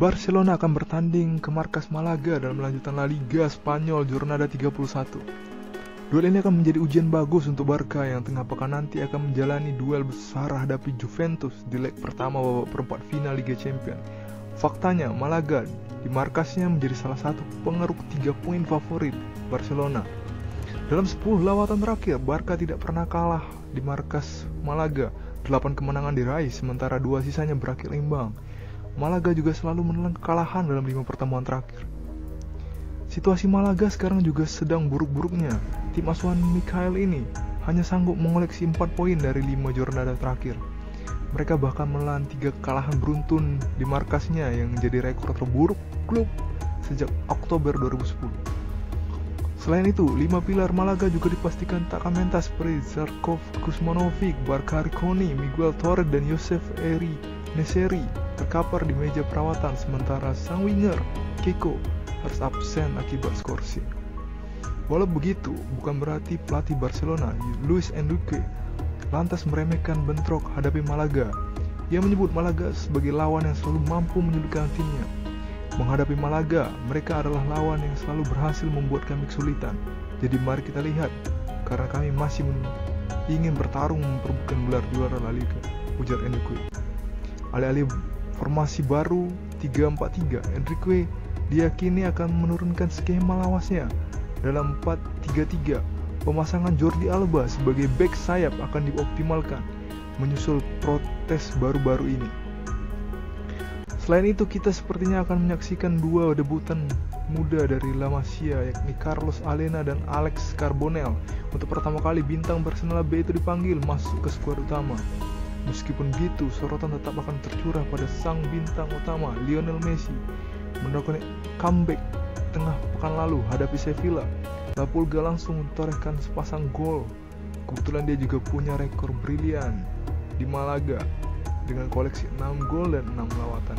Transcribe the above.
Barcelona akan bertanding ke markas Malaga dalam lanjutan La Liga Spanyol Jornada 31. Duel ini akan menjadi ujian bagus untuk Barca yang tengah pekan nanti akan menjalani duel besar hadapi Juventus di leg pertama babak perempat final Liga Champions. Faktanya, Malaga di markasnya menjadi salah satu pengeruk tiga poin favorit Barcelona. Dalam 10 lawatan terakhir, Barca tidak pernah kalah di markas Malaga. 8 kemenangan diraih, sementara dua sisanya berakhir imbang. Malaga juga selalu menelan kekalahan dalam lima pertemuan terakhir. Situasi Malaga sekarang juga sedang buruk-buruknya. Tim asuhan Mikhail ini hanya sanggup mengoleksi 4 poin dari 5 jornada terakhir. Mereka bahkan menelan tiga kekalahan beruntun di markasnya yang menjadi rekor terburuk klub sejak Oktober 2010. Selain itu, lima pilar Malaga juga dipastikan tak akan mentas seperti Zarkov, Kuzmanovic, Barcariconi, Miguel Torres, dan Yosef Eri Neseri terkapar di meja perawatan sementara sang winger, Keiko, harus absen akibat skorsing. Walau begitu, bukan berarti pelatih Barcelona, Luis Enrique, lantas meremehkan bentrok hadapi Malaga. Ia menyebut Malaga sebagai lawan yang selalu mampu menyulitkan timnya. Menghadapi Malaga, mereka adalah lawan yang selalu berhasil membuat kami kesulitan. Jadi mari kita lihat, karena kami masih ingin bertarung memperebutkan gelar juara La Liga, ujar Enrique. Alih-alih formasi baru 3-4-3, Enrique diyakini akan menurunkan skema lawasnya dalam 4-3-3. Pemasangan Jordi Alba sebagai back sayap akan dioptimalkan menyusul protes baru-baru ini. Selain itu, kita sepertinya akan menyaksikan dua debutan muda dari La Masia yakni Carlos Alena dan Alex Carbonell. Untuk pertama kali bintang Barcelona B itu dipanggil masuk ke skuad utama. Meskipun begitu, sorotan tetap akan tercurah pada sang bintang utama, Lionel Messi, melakukan comeback tengah pekan lalu hadapi Sevilla. La Pulga langsung mentorehkan sepasang gol. Kebetulan dia juga punya rekor brilian di Malaga dengan koleksi 6 gol dan 6 lawatan.